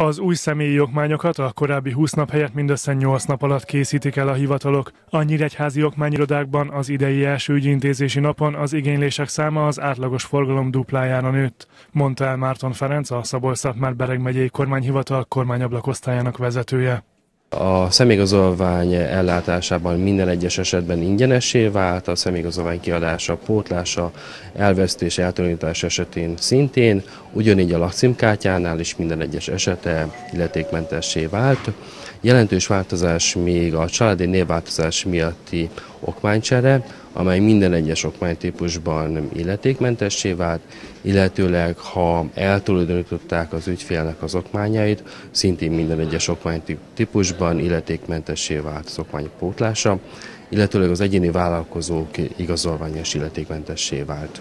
Az új személyi okmányokat a korábbi 20 nap helyett mindössze 8 nap alatt készítik el a hivatalok. A nyíregyházi okmányirodákban az idei első ügyintézési napon az igénylések száma az átlagos forgalom duplájára nőtt, mondta el Márton Ferenc, a szabolcs szatmár bereg megyei kormányhivatal kormányablakosztályának vezetője. A személyigazolvány ellátásában minden egyes esetben ingyenessé vált, a személyigazolvány kiadása, pótlása, elvesztés, eltűnítás esetén szintén, ugyanígy a lakcímkártyánál is minden egyes esete illetékmentessé vált. Jelentős változás még a családi névváltozás miatti okmánycsere, amely minden egyes okmánytípusban illetékmentessé vált, illetőleg ha eltulajdonították az ügyfélnek az okmányait, szintén minden egyes okmánytípusban illetékmentessé vált az okmány pótlása, illetőleg az egyéni vállalkozók igazolványos illetékmentessé vált.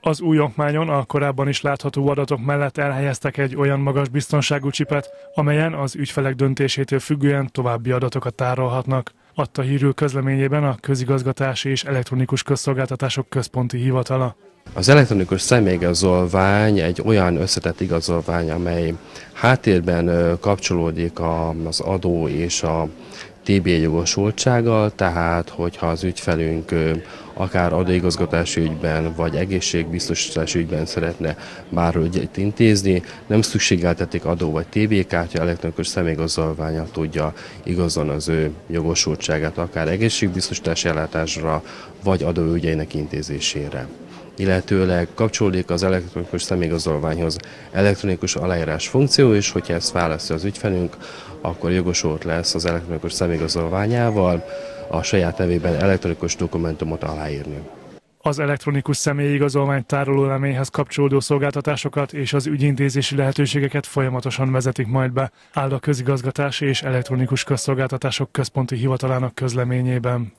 Az új okmányon a korábban is látható adatok mellett elhelyeztek egy olyan magas biztonságú csipet, amelyen az ügyfelek döntésétől függően további adatokat tárolhatnak. Adta hírül közleményében a Közigazgatási és Elektronikus Közszolgáltatások Központi Hivatala. Az elektronikus személyigazolvány egy olyan összetett igazolvány, amely háttérben kapcsolódik az adó és a TB jogosultsággal, tehát hogyha az ügyfelünk akár adóigazgatási ügyben vagy egészségbiztosítási ügyben szeretne bárhol ügyet intézni, nem szükségeltetik adó vagy TB kártya, elektronikus személyigazolványa tudja igazon az ő jogosultságát, akár egészségbiztosítási ellátásra vagy adóügyeinek intézésére. Illetőleg kapcsolódik az elektronikus személyigazolványhoz elektronikus aláírás funkció is, hogyha ezt választja az ügyfelünk, akkor jogosult lesz az elektronikus személyigazolványával a saját nevében elektronikus dokumentumot aláírni. Az elektronikus személyi igazolvány tárolóleményhez kapcsolódó szolgáltatásokat és az ügyintézési lehetőségeket folyamatosan vezetik majd be, áll a közigazgatási és elektronikus közszolgáltatások központi hivatalának közleményében.